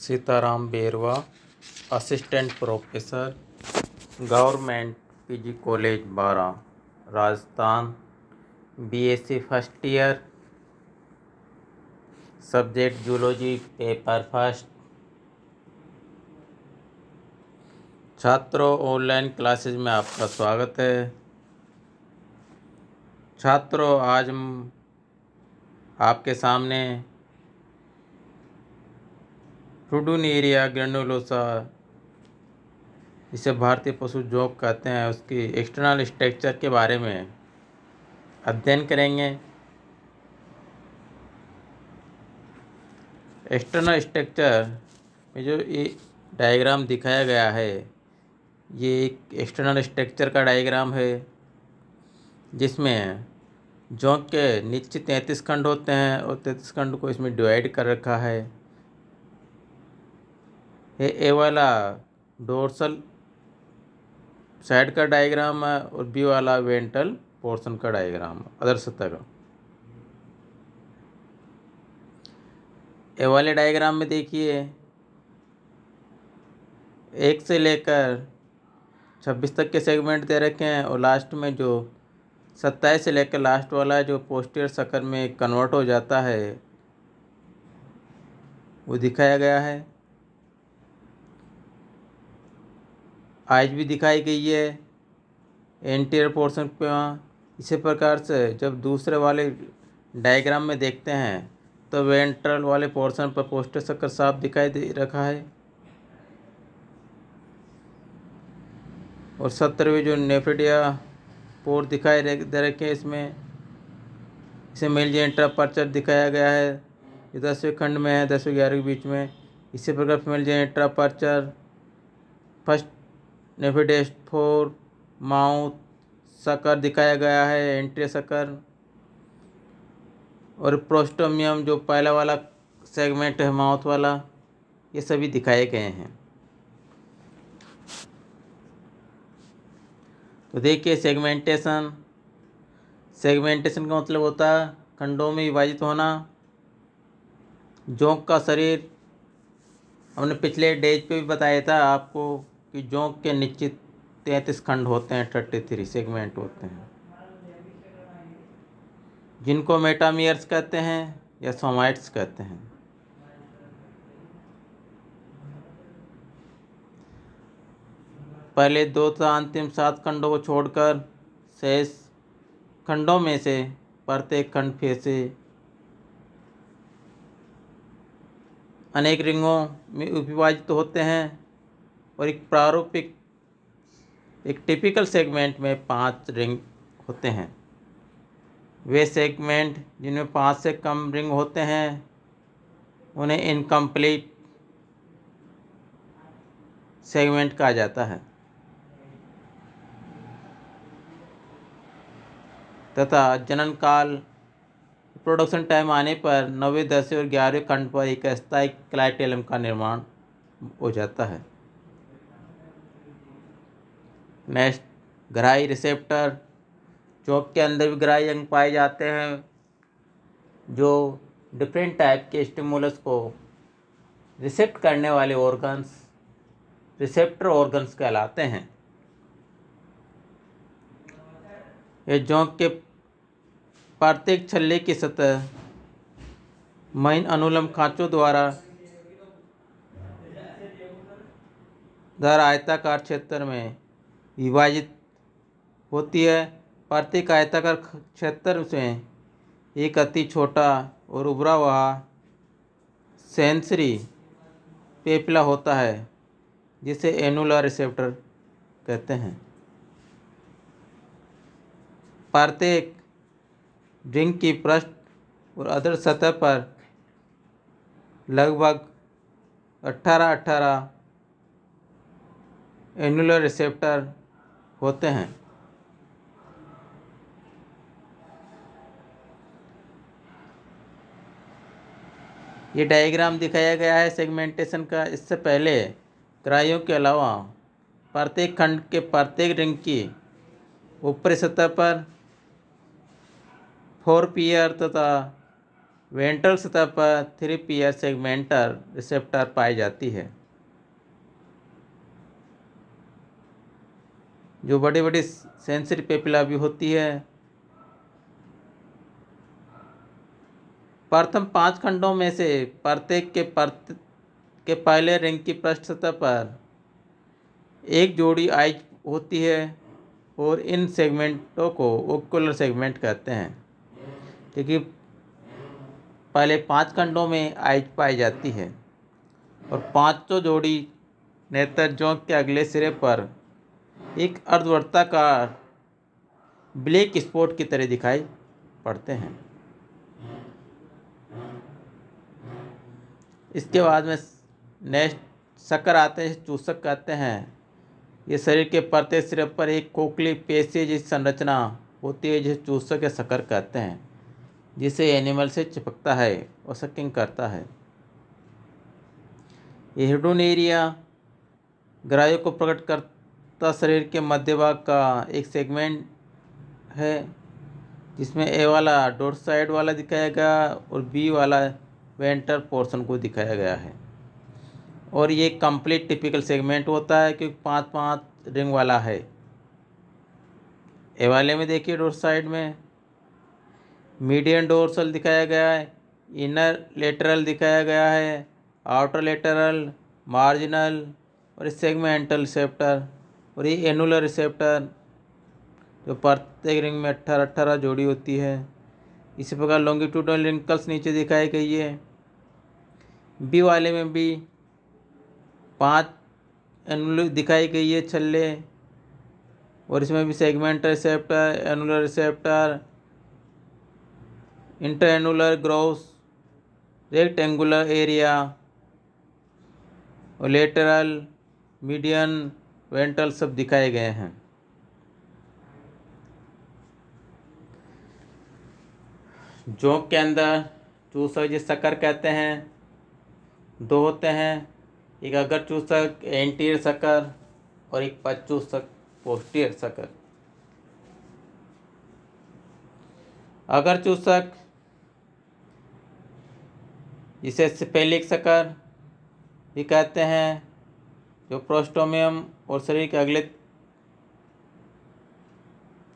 Sitaram Berwa, assistant professor, government PG college Bara Rajasthan, BSc first year, subject zoology paper first. छात्रों online classes में आपका स्वागत है। छात्रों, आज हम आपके सामने एरिया ग्रेनुलोसा इसे भारतीय पशु जोक कहते हैं, उसकी एक्सटर्नल स्ट्रक्चर के बारे में अध्ययन करेंगे। एक्सटर्नल स्ट्रक्चर में जो ये डायग्राम दिखाया गया है, ये एक एक्सटर्नल स्ट्रक्चर का डायग्राम है, जिसमें जोंक के नीचे तैंतीस खंड होते हैं और तैंतीस खंड को इसमें डिवाइड कर रखा है। ये ए वाला डोर्सल साइड का डायग्राम है और बी वाला वेंटल पोर्शन का डायग्राम अदर सतह का। ए वाले डायग्राम में देखिए, एक से लेकर छब्बीस तक के सेगमेंट दे रखे हैं और लास्ट में जो सत्ताईस से लेकर लास्ट वाला जो पोस्टियर सकर में कन्वर्ट हो जाता है, वो दिखाया गया है। आज भी दिखाई गई है। एंटीरियर पोर्शन पे वहाँ इसी प्रकार से जब दूसरे वाले डायग्राम में देखते हैं तो वेंट्रल वाले पोर्शन पर पोस्टर शक्कर साफ़ दिखाई दे रखा है। और सत्रहवें जो नेफ्रिडिया पोर दिखाई दे रखे हैं इसमें, इसे मेल जेंट्रा पर्चर दिखाया गया है। ये दसवें खंड में है, दसवें ग्यारह के बीच में। इसी प्रकार फीमेल जेंट्रा पर्चर फ़र्स्ट नेफिडेस्ट फोर माउथ सकर दिखाया गया है एंट्री सकर और प्रोस्टोमियम जो पहला वाला सेगमेंट है माउथ वाला, ये सभी दिखाए गए हैं। तो देखिए सेगमेंटेशन सेगमेंटेशन का मतलब होता है खंडों में विभाजित होना। जोंक का शरीर, हमने पिछले डेज़ पे भी बताया था आपको कि जोंक के निश्चित तैंतीस खंड होते हैं थर्टी थ्री सेगमेंट होते हैं। जिनको मेटामियर्स कहते हैं या सोमाइट्स कहते हैं। पहले दो तथा अंतिम सात खंडों को छोड़कर शेष खंडों में से प्रत्येक खंड फिर से अनेक रिंगों में विभाजित होते हैं। और एक प्रारूपिक, एक टिपिकल सेगमेंट में पाँच रिंग होते हैं। वे सेगमेंट जिनमें पाँच से कम रिंग होते हैं, उन्हें इनकम्प्लीट सेगमेंट कहा जाता है। तथा जनन काल प्रोडक्शन टाइम आने पर नवे दसवें और ग्यारहवें खंड पर एक अस्थायी क्लाइटेलम का निर्माण हो जाता है। नेक्स्ट ग्राही रिसेप्टर चौक के अंदर भी ग्राही अंग पाए जाते हैं, जो डिफरेंट टाइप के स्टिमुलस को रिसेप्ट करने वाले ऑर्गन्स रिसेप्टर ऑर्गन्स कहलाते हैं। ये जोंक के प्रत्येक छल्ले की सतह, महीन अनुलम खांचों द्वारा दर आयताकार क्षेत्र में विभाजित होती है। प्रत्येक आयताकार क्षेत्र में एक अति छोटा और उभरा हुआ सेंसरी पेपला होता है, जिसे एनुलर रिसेप्टर कहते हैं। प्रत्येक ड्रिंक की पृष्ठ और अदर सतह पर लगभग अट्ठारह अट्ठारह एनुलर रिसेप्टर होते हैं। ये डायग्राम दिखाया गया है सेगमेंटेशन का। इससे पहले क्राइयों के अलावा प्रत्येक खंड के प्रत्येक रिंग की ऊपरी सतह पर फोर पियर तथा वेंट्रल सतह पर थ्री पीयर सेगमेंटर रिसेप्टर पाई जाती है। जो बड़ी बड़ी सेंसरी पेपिला भी होती है। प्रथम पाँच खंडों में से प्रत्येक के प्रत्येक के पहले रिंग की पृष्ठ सतह पर एक जोड़ी आइज़ होती है और इन सेगमेंटों को ओकुलर सेगमेंट कहते हैं। क्योंकि पहले पाँच खंडों में आइज़ पाई जाती है और पाँचों जोड़ी नेत्र जोंक के अगले सिरे पर एक अर्धवर्ताकार ब्लैक स्पॉट की तरह दिखाई पड़ते हैं। इसके बाद में नेक्स्ट शक्कर आते हैं, चूसक कहते हैं। ये शरीर के प्रत्येक सिर पर एक खोखली पेशी जैसी संरचना होती है, जिसे चूसक या शक्कर कहते हैं, जिसे एनिमल से चिपकता है और सकिंग करता है। ये हिडोन एरिया को प्रकट करता शरीर के मध्य भाग का एक सेगमेंट है, जिसमें ए वाला डोर साइड वाला दिखाया गया और बी वाला वेंटर पोर्शन को दिखाया गया है। और ये कंप्लीट टिपिकल सेगमेंट होता है, क्योंकि पाँच पाँच रिंग वाला है। ए वाले में देखिए डोर साइड में। मीडियन डोरसल दिखाया गया है, इनर लेटरल दिखाया गया है, आउटर लेटरल, मार्जिनल और सेगमेंटल रिसेप्टर और ये एनुलर रिसेप्टर जो प्रत्येक रिंग में अट्ठारह अट्ठारह जोड़ी होती है। इसी प्रकार लॉन्गिट्यूडल रिंकल्स नीचे दिखाई गई है। बी वाले में भी पाँच एनुलर दिखाई गई है छल्ले। और इसमें भी segment receptor annular receptor inter annular grooves rectangular area और लेटरल मीडियन वेंटल सब दिखाए गए हैं। जोंक के अंदर चूसक जिस शक्कर कहते हैं, दो होते हैं, एक अगर चूसक एंटीरियर शक्कर और एक पचूसक पोस्टीरियर शक्कर। अगर चूसक जिसे सिपेलिक शक्कर भी कहते हैं, जो प्रोस्टोमियम और शरीर के अगले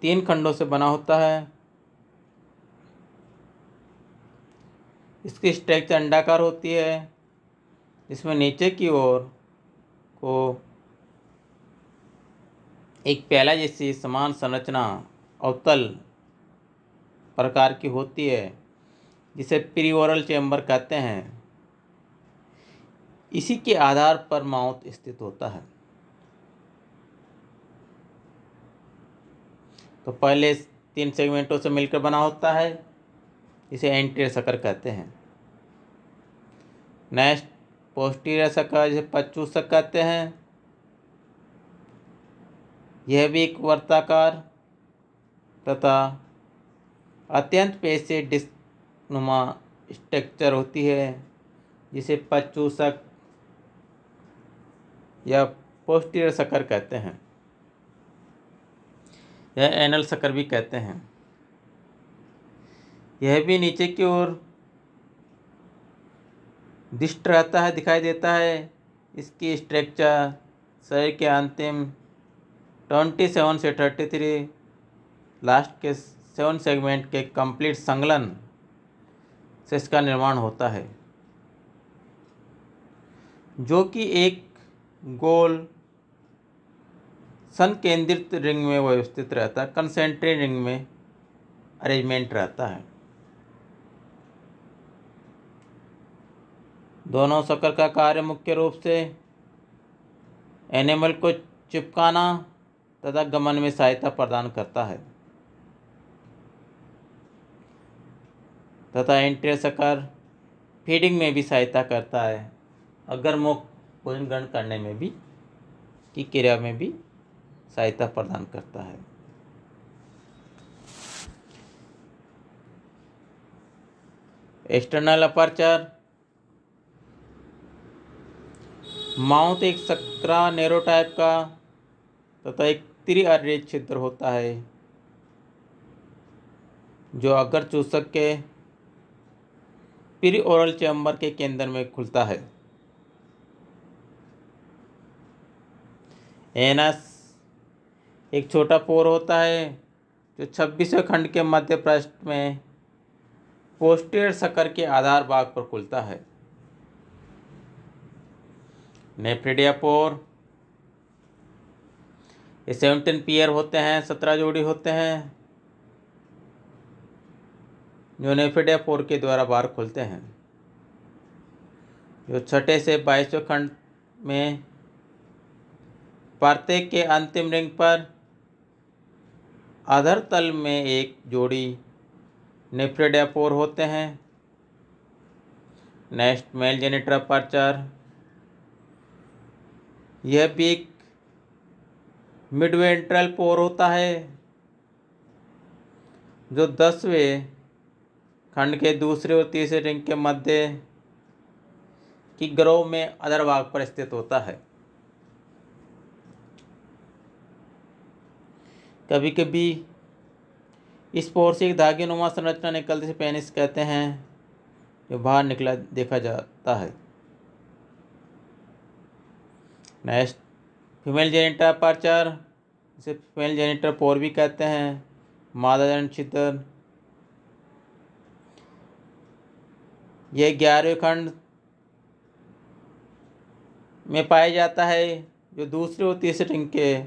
तीन खंडों से बना होता है। इसकी स्ट्रक्चर अंडाकार होती है। इसमें नीचे की ओर को एक प्याला जैसी समान संरचना अवतल प्रकार की होती है, जिसे प्रीओरल चैम्बर कहते हैं। इसी के आधार पर माउथ स्थित होता है। तो पहले तीन सेगमेंटों से मिलकर बना होता है, इसे एंटीरियर शकर कहते हैं। नेक्स्ट पोस्टीरियर शकर जिसे पच्चूसक कहते हैं। यह भी एक वर्ताकार तथा अत्यंत पेशे डिस्क नुमा स्ट्रक्चर होती है, जिसे पच्चूसक या पोस्टीरियर शकर कहते हैं। यह एनल सकर भी कहते हैं। यह भी नीचे की ओर दिष्ट रहता है, दिखाई देता है। इसकी स्ट्रक्चर शरीर के अंतिम ट्वेंटी सेवन से थर्टी थ्री लास्ट के सेवन सेगमेंट के कंप्लीट संगलन से इसका निर्माण होता है। जो कि एक गोल सन केंद्रित रिंग में व्यवस्थित रहता है कंसेंट्रेट रिंग में अरेंजमेंट रहता है। दोनों शक्कर का कार्य मुख्य रूप से एनिमल को चिपकाना तथा गमन में सहायता प्रदान करता है। तथा शक्कर फीडिंग में भी सहायता करता है, अगर मुख भोजन ग्रहण करने में भी, की क्रिया में भी। सहायता प्रदान करता है। एक्सटर्नल अपर्चर माउथ एक सक्रा नेरो टाइप का तथा एक त्रिअर्य छिद्र होता है, जो अगर चूसक के प्री ओरल चैम्बर के केंद्र में खुलता है। एनस एक छोटा पोर होता है, जो छब्बीसवें खंड के मध्य पृष्ठ में पोस्टेड शकर के आधार भाग पर खुलता है। Nephridia pore. ये सेवनटीन पियर होते हैं, सत्रह जोड़ी होते हैं, जो नेफ्रिडिया पोर के द्वारा बाहर खुलते हैं। जो छठे से बाईसवें खंड में प्रत्येक के अंतिम रिंग पर आधर तल में एक जोड़ी नेफ्रेडियापोर होते हैं। Next, male genital aperture. यह भी एक मिडवेंट्रल पोर होता है, जो दसवें खंड के दूसरे और तीसरे रिंग के मध्य की ग्रोह में अदर भाग पर स्थित होता है। कभी कभी इस पोर से एक धागे नुमा संरचना निकलते से पेनिस कहते हैं, जो बाहर निकला देखा जाता है। नेक्स्ट, फीमेल जेनेटर अपर्चर इसे फीमेल जेनेटर पोर भी कहते हैं, मादा जन छिद्र। यह ग्यारहवें खंड में पाया जाता है, जो दूसरे और तीसरे रिंग के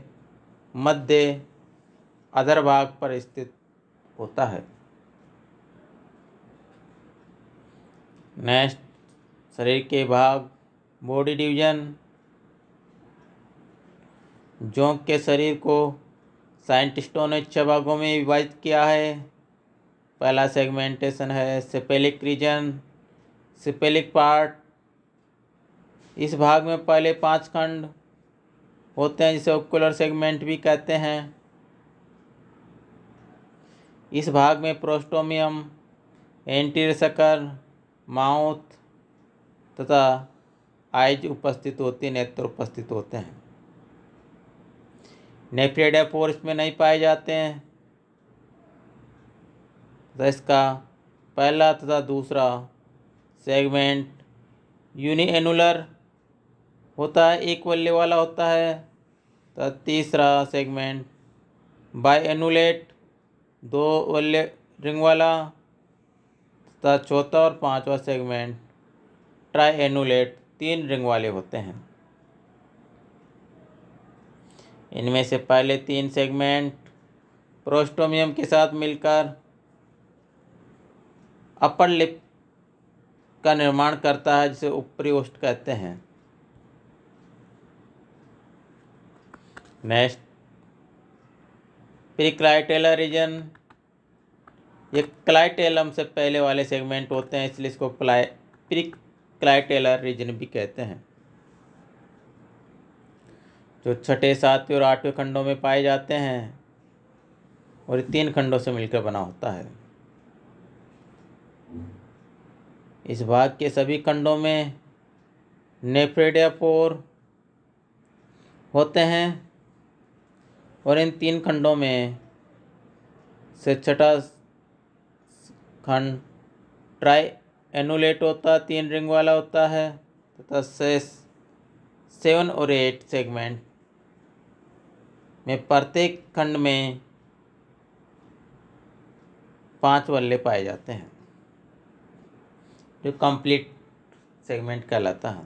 मध्य अधर भाग पर स्थित होता है। नेक्स्ट शरीर के भाग बॉडी डिवीज़न जोंक के शरीर को साइंटिस्टों ने छह भागों में विभाजित किया है। पहला सेगमेंटेशन है सिपेलिक रीजन सिपेलिक पार्ट इस भाग में पहले पाँच खंड होते हैं, जिसे ओकुलर सेगमेंट भी कहते हैं। इस भाग में प्रोस्टोमियम एंटीरियर शकर माउथ तथा आइज़ उपस्थित होती, नेत्र उपस्थित होते हैं। नेफ्रेडिया पोर इसमें नहीं पाए जाते हैं। तो इसका पहला तथा दूसरा सेगमेंट यूनि एनुलर होता है एक वल्ले वाला होता है। तथा तीसरा सेगमेंट बाई एनुलेट दो वाले रिंग वाला तथा चौथा और पांचवा सेगमेंट ट्राई एनुलेट तीन रिंग वाले होते हैं। इनमें से पहले तीन सेगमेंट प्रोस्टोमियम के साथ मिलकर अपर लिप का निर्माण करता है, जिसे ऊपरी ओष्ट कहते हैं। Next preclitellar region. ये क्लाइटेलम से पहले वाले सेगमेंट होते हैं, इसलिए इसको क्लाइ प्रिक्लाइटेलर रीजन भी कहते हैं। जो छठे, सातवें और आठवें खंडों में पाए जाते हैं, और ये तीन खंडों से मिलकर बना होता है। इस भाग के सभी खंडों में नेफ्रेडियापोर होते हैं। और इन तीन खंडों में से छठा खंड ट्राई एनुलेट होता, तीन रिंग वाला होता है, तथा से सेवन और एट सेगमेंट में प्रत्येक खंड में पाँच वल्ले पाए जाते हैं, जो कंप्लीट सेगमेंट कहलाता है।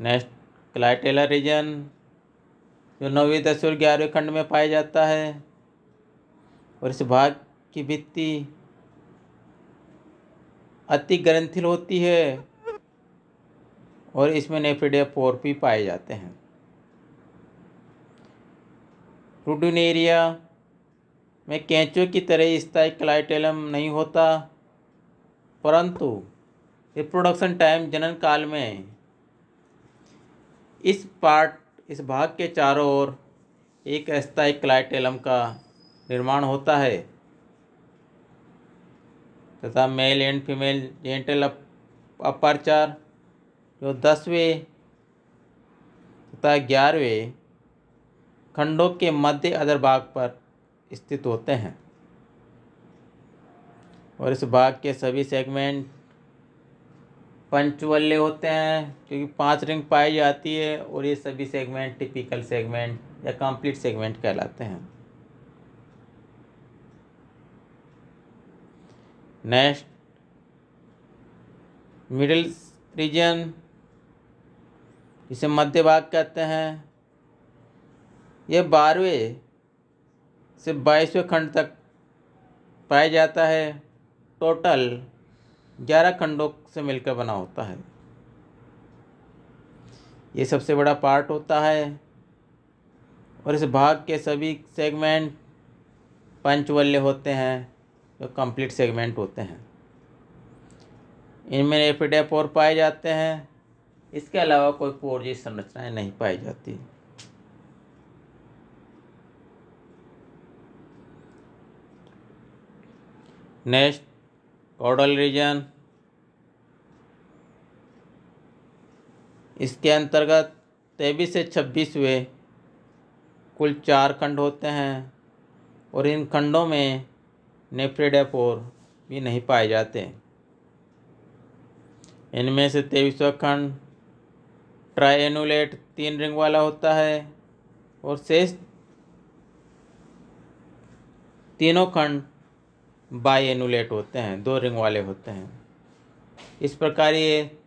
नेक्स्ट क्लाइटेलर रीजन जो नौवीं, दसवीं और ग्यारहवें खंड में पाया जाता है। और इस भाग की भित्ति अति ग्रंथिल होती है और इसमें नेफ्रिडिया पोर भी पाए जाते हैं। रूडुनेरिया में कैंचों की तरह स्थायी क्लाइटेलम नहीं होता, परंतु रिप्रोडक्शन टाइम जनन काल में इस पार्ट इस भाग के चारों ओर एक अस्थायी क्लाइटेलम का निर्माण होता है। तथा male and female genital aperture जो दसवें तथा ग्यारहवें खंडों के मध्य अदर भाग पर स्थित होते हैं। और इस भाग के सभी सेगमेंट पंचवल्य होते हैं, क्योंकि पाँच रिंग पाई जाती है और ये सभी सेगमेंट, टिपिकल सेगमेंट या कंप्लीट सेगमेंट कहलाते हैं। नेक्स्ट, मिडिल रीजन इसे मध्य भाग कहते हैं यह बारहवें से बाईसवें खंड तक पाया जाता है, टोटल ग्यारह खंडों से मिलकर बना होता है। ये सबसे बड़ा पार्ट होता है। और इस भाग के सभी सेगमेंट पंचवल्य होते हैं, जो कंप्लीट सेगमेंट होते हैं। इनमें एपिडेपोर पाए जाते हैं। इसके अलावा कोई पोर्जी संरचनाएँ नहीं पाई जाती। नेक्स्ट कॉडल रीजन इसके अंतर्गत तेईस से छब्बीसवें कुल चार खंड होते हैं और इन खंडों में नेफ्रिडेपोर भी नहीं पाए जाते। इनमें से तेईसवा खंड ट्राइनुलेट तीन रिंग वाला होता है और शेष तीनों खंड बाई एनुलेट होते हैं, दो रिंग वाले होते हैं। इस प्रकार ये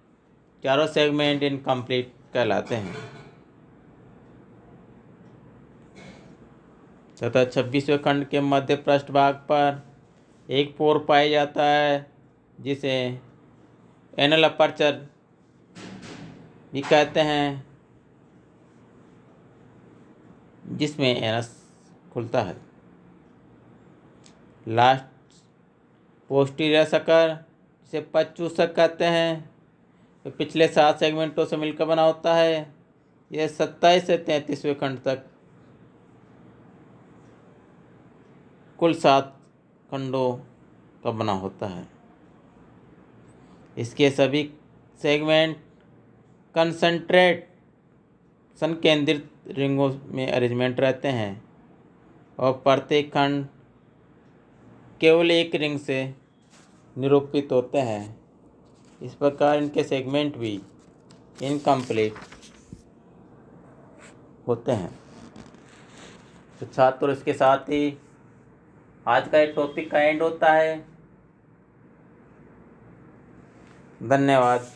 चारों सेगमेंट इनकम्प्लीट कहलाते हैं। तथा छब्बीसवें खंड के मध्य पृष्ठ भाग पर एक पोर पाया जाता है, जिसे एनल अपर्चर भी कहते हैं, जिसमें एनस खुलता है। लास्ट पोस्टीरियर सकर जिसे पच्चूसक कहते हैं। तो पिछले सात सेगमेंटों से मिलकर बना होता है। यह सत्ताईस से तैंतीसवें खंड तक। कुल सात खंडों का बना होता है। इसके सभी सेगमेंट कंसंट्रेट सन केंद्रित रिंगों में अरेंजमेंट रहते हैं। और प्रत्येक खंड केवल एक रिंग से निरूपित होते हैं। इस प्रकार इनके सेगमेंट भी इनकम्प्लीट होते हैं। तो छात्र इसके साथ ही आज का एक टॉपिक का एंड होता है। धन्यवाद।